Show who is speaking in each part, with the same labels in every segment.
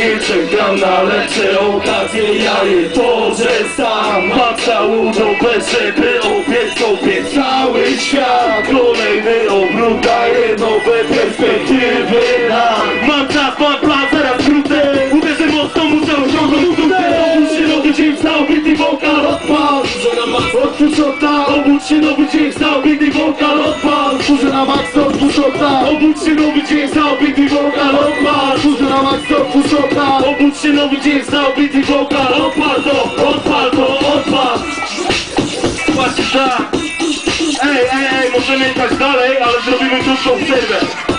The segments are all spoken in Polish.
Speaker 1: nie czekam na lepsze okazje Ja je tworzę sam. Matka udobę, żeby obiec sobie cały świat. Kolejny obrót daje nowe perspektywy nam. Mam czas, mam plan, zaraz wrócę. Uderzę mocno, muszę osiągnąć sukces Obudź się, nowy dzień wstał, bity wokal odpal Otwórz okna, obudź się, nowy dzień wstał, bity wokal odpal Kurzę na max, otwórz okna Obudź się, nowy dzień wstał, bity wokal odpal Kurzę na max, okna Obudź się, nowy dzień wstał, bity wokal Odpal to, odpal to, odpal Właśnie tak. Ej, ej, ej, możemy jechać dalej, ale zrobimy krótką przerwę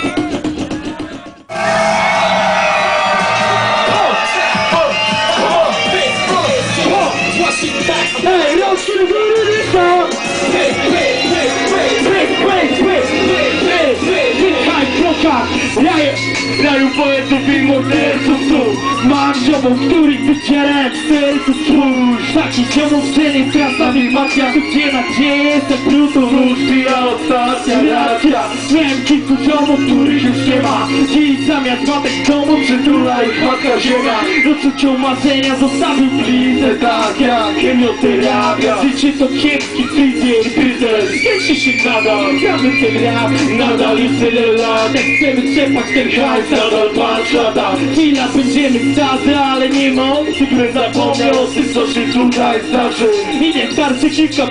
Speaker 1: I morderców tu Mam ziomów, których wycierałem w sercu spójrz Takich ziomów, że nie straszami magia Tu gdzie nadzieję jestem brutą Różnia ostatnia racja Miałem kilku ziomów, których już nie ma. Dziś zamiast matek domu przytula ich matka ziemia. Rozczucią marzenia zostawił blizę Tak jak chemioterapia Życie to kiepski fryzjer, fryzjer. Jeszcze się nadal, gramy ten rap Nadal już tyle lat. Jak chcemy czepać ten hajs Nadal patrz lata Chwila będziemy starzy, ale nie ma osób Które zapomniał o tym co się tutaj zdarzy. I niech starczy kilka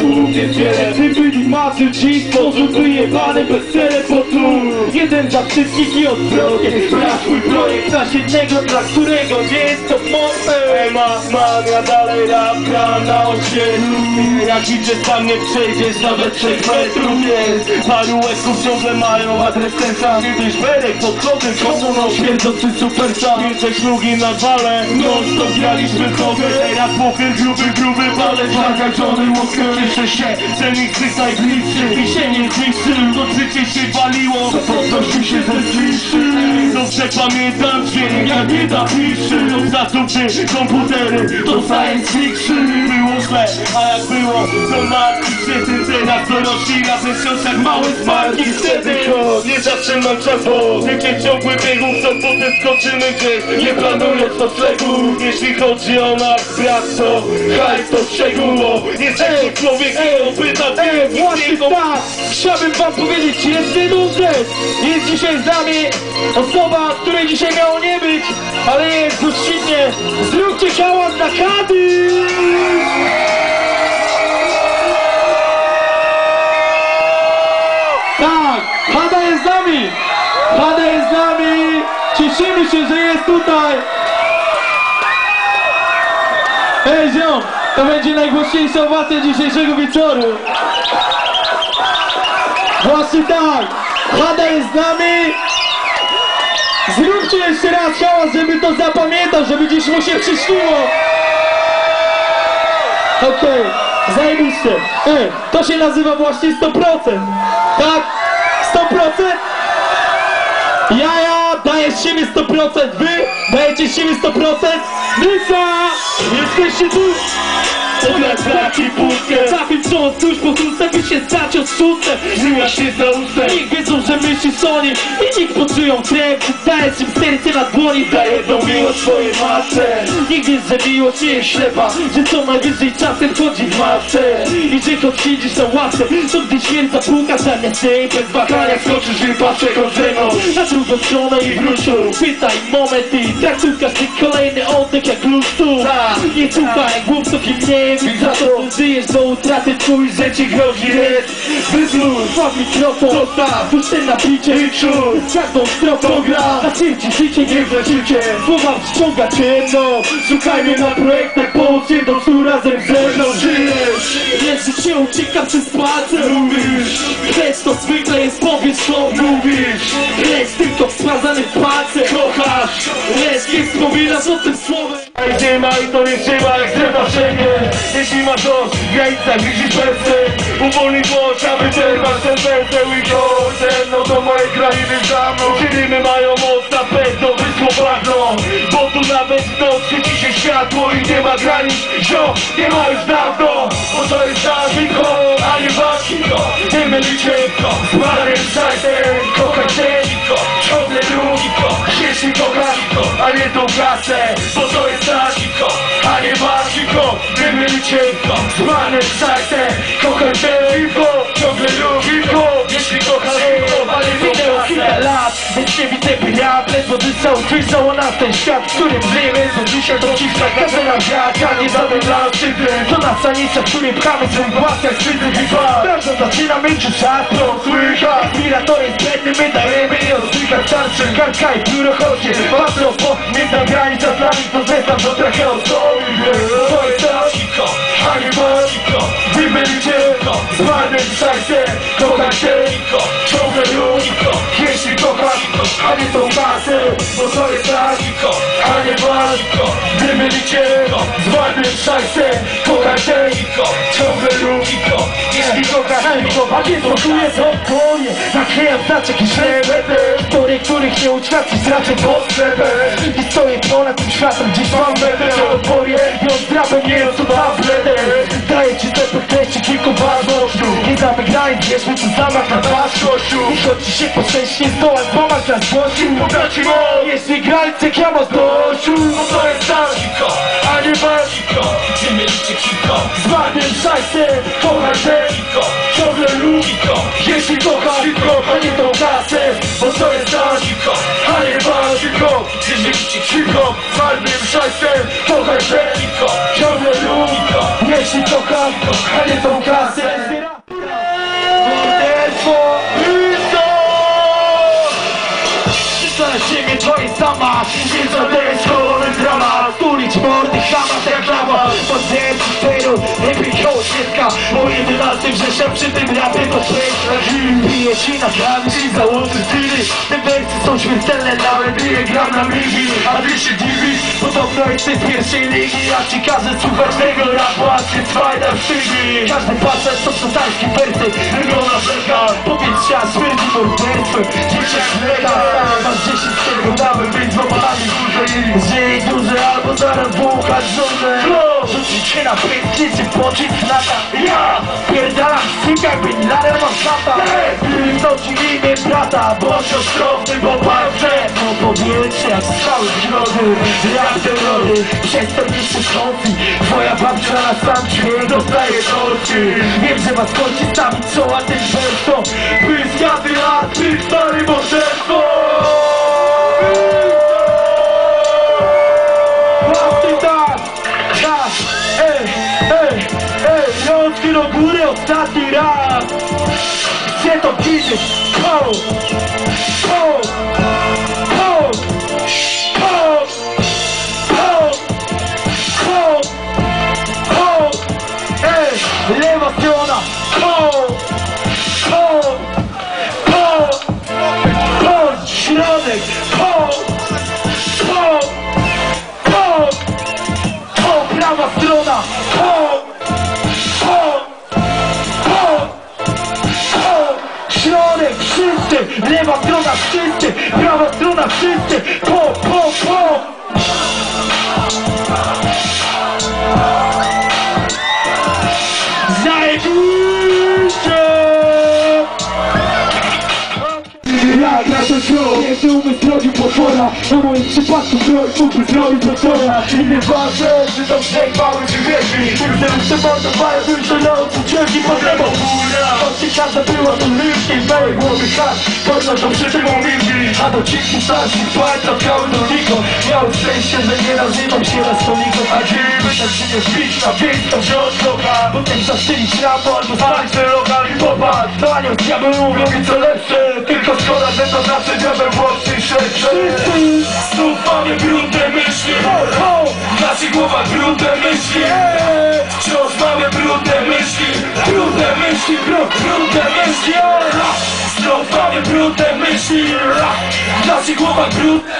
Speaker 1: Słów jest wiele Ty byli marzy dziś Tworzył wyjebany bez teleportu. Jeden dla wszystkich i odwrotnie Sprawdź mój projekt na jednego Dla którego nie jest to mocne Ma, man, ja dalej rap na osiedlu Jak idziesz tam nie przejdziesz nawet 6 metrów. Jest Paru łezków ciągle mają adres ten sam. Kiedyś berek pod kodem komuną Śmierdzący superstar Więcej szlugi na wale. Non stop graliśmy sobie Teraz pochyl gruby, gruby palec Zagażony łoskiem Cieszę się, że nikt z tych najbliższych I się nie zniszczył To życie się waliło. To podnosi się ze Dobrze pamiętam dźwięk jak nie napiszy To zasłuczy komputery. To science fiction Było źle, a jak było To matki się tym teraz dorośli Razem wciąż jak małe smarki Wtedy. Nie zatrzymam czas Bo jakie ciągły biegów Co potem skoczymy gdzieś Nie planując to szlegu Jeśli chodzi o nasz brak to Hajs to szczegóło. Nie czego człowiek nie pyta
Speaker 2: Ej, właśnie tak! Chciałbym wam powiedzieć jedną rzecz! Jest dzisiaj z nami osoba, której dzisiaj miało nie być, ale jest gościnnie! Zróbcie hałas na Kady! Tak! Hada jest z nami! Hada jest z nami! Cieszymy się, że jest tutaj! Ej, ziom! To będzie najgłośniejsza owacja dzisiejszego wieczoru! Właśnie tak! Hada jest z nami! Zróbcie jeszcze raz hałas, żeby to zapamiętał, żeby dziś mu się przyśniło! Okej, zajebiście! Ej, to się nazywa właśnie 100%! Tak? 100%? Jaja, dajesz siebie 100%, wy dajecie siebie 100%? Nysa! Jesteście tu!
Speaker 1: Oblak braki pustkę
Speaker 2: Trafił wstrząs tuż po trójce, by się stać odczuciem
Speaker 1: Żyła się za ustem
Speaker 2: Nikt wiedzą, że myśli Sony I nikt poczują krew, daje im serce na dłoni
Speaker 1: Daję jedną miłość swojej matce
Speaker 2: Nikt wie, że miłość nie jest ślepa Że co najwyżej czasem chodzi w matce I że choć siedzisz na ławce To gdy śmierć zapuka zamiast tej bez wahania
Speaker 1: Skoczysz i patrzę ze mną
Speaker 2: Na drugą stronę i wrócił Pytaj moment i traktuj każdy kolejny oddech jak lustu Nie słuchaj głupców i mnie Więc za to żyjesz do utraty twój
Speaker 1: ci grozi jest Wyzluj
Speaker 2: Sław mikrofon
Speaker 1: Zostaw
Speaker 2: Puść ten napicie
Speaker 1: I czuj
Speaker 2: Każdą stropą. Gra. Na ci życie nie wręczycie Słowa wciąga ciemno Szukajmy na projektach Pomóc jedną tu razem ze mną.
Speaker 1: Żyjesz.
Speaker 2: Lecz życie ucieka przez palce.
Speaker 1: Mówisz
Speaker 2: Lecz to zwykle jest powierzchowne
Speaker 1: Mówisz.
Speaker 2: Lecz tylko w sprawdzanych palcach
Speaker 1: Kochasz
Speaker 2: Lecz nie wspominasz o tym słowem.
Speaker 1: A gdzie ma i to nie trzyma jak strefa wszędzie Jeśli masz dość, w granicach widzisz persy Uwolnij włos, aby przerwać ten pędzeł I chodź ze mną do mojej krainy za mną. Kiedy mają moc na pewno bagno Bo tu nawet w noc świeci się światło i nie ma granic. Zio, nie ma już dawno. Bo to jest nasz hip-hop, a nie wasz hip-hop Nie mylicie z Marem Sajtem Kochaj ciężko, ciągle drugi Jeśli kochasz, a
Speaker 2: a nie tą kasę Bo to jest nasz. Hip-hop, a nie wasz hip-hop Wy mylicie zwane sajce Kocham widzę ja ledwo dysał Twisał o nas ten świat, w którym żyjemy Bo dzisiaj to ciska, każe nam wiać A nie żaden dla nas wstydny To nastanica, w której pchamy swój własny wstydny hip-hop Bardzo zaczyna mieć już czas, to słychać. Inspirator jest biedny, my dajemy i odstykać starszy Kartka i biuro chodźcie, patrzą po Nie ta granica dla nich, to zestaw do trochę osoby To jest a wasz hip-hop Wy byliście zmarnym sajsem Kochać ten nie tą kasę Bo to jest hip-hop, a nie wasz hip-hop Wy byliście zmarnym ten hip-hop, ciągle lub hip-hop Jeśli kochasz hip-hop, a nie to twoje Nakleję znaczek i ślepę Który, których nie uświadczyć raczej sklepem I stoję ponad tym światem, gdzieś mam metę. Odporie i oddrabę nie jest to tabletę Daję ci te treści kilku ważności Nie znamy granic, wiesz mi co zamach na twarz. Kościół I choć ci się po szczęście zdołać pomag na złości. Potraci moc, jeśli granic jak ja mam Bo to jest hip-hop, a nie hip-hop Gdzie mieliście hip-hop, zmarnym szajsem Kochaj hip-hop, ciągle hip-hop Jeśli kochasz hip-hop, a nie tą kasę Bo to jest hip-hop, a nie hip-hop Gdzie mieliście hip-hop, zmarnym szajsem Kochaj hip-hop, ciągle hip-hop Jeśli kochasz, a nie tą kasę Morderstwo, Wszystko na ziemię to sama mordy, chama, ten prawa Podziemcy stylu, lepiej koło świadka Bo 11 września przy tym rapie to piękna Bije ci na i założy styly Te wersy są śmiertelne, nawet nie gram na migi A ty się dziwisz, podobno jesteś z pierwszej ligi. Ja ci każę słuchać tego rapu, a ty fajna wstydzi Każdy facet to szatański wersy, tego narzeka Powiedz się, a śmierdzi morderstwem Dzieciak leka, masz 10 tego nawet być złapany Żyj duże albo bułkać żonę. Rzucić się na pysk, czy pocisk lata. Ja. Pierdalam styk jakby Laden mam szata. To ci imię brata, bo siostrowny, bo palce No powietrze jak strzały z grody Jak te rody, przez to niszczy konfi Twoja babcia na sam dźwięk dostaje torty Wiem, że was kończy stawić czoła tym wersom Pyskaty, a ty stary morderstwo ej, rączki do góry ostatni raz Chcę to widzieć, po, po, po, prawa strona, wszyscy, po, po, po. Zajebiście! Jak na ten krok, piękny umysł rodził potwora Na moim przypadku kroj mógłby zrobić potwora I nieważne, czy to brzeg mały czy wielki. Tym celem przemontowałem już do nocy ciężki pod lebą Choć każda była to licznie w mojej głowie kasz Można to przy tym umilki A do cichych starszych pań trafkały do niko Miałem szczęście, że nie nazywam się raskolnikiem A dziś tak się nie zbić na piękno wziąć loka. Potem zaszylić rapo albo spalić ten lokal i popatrz. To anioł z diabeł mówią mi co lepsze. Tylko szkoda, że to znaczy diabeł młodszy Znów mamy brudne myśli. W naszych głowach brudne myśli. Wciąż mamy brudne myśli? Brudne myśli, bru- brudne myśli. Mamy brudne myśli. W naszych głowach brudne